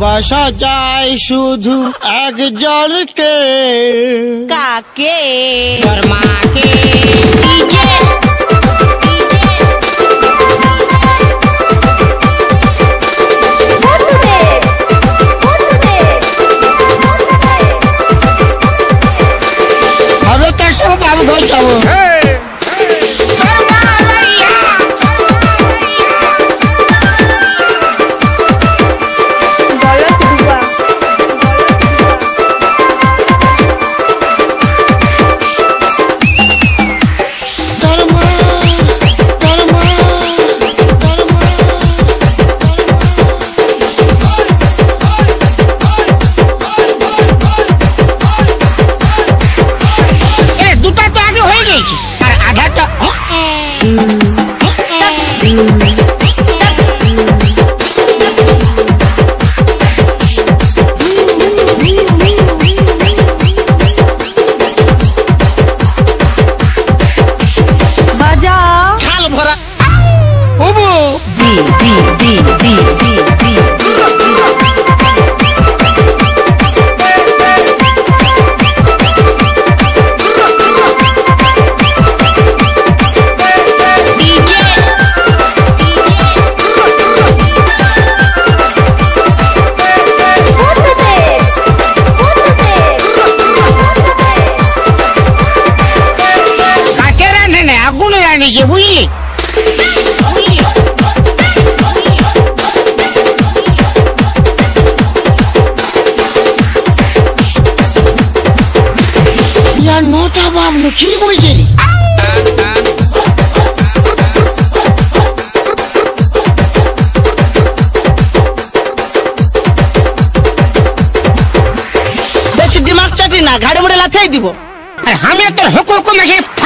ভালোবাসা যায় শুধু একজনকে কাকে তোর মাকে আগুন রাঁধেছে বুঝলি নটা বাপ লুকিয়ে পড়েছে রে দিমাগ চাটি না ঘাড়ে মুড়ে লাথাই দিব। আর আমি তোর হুকুর মেশে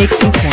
Mixing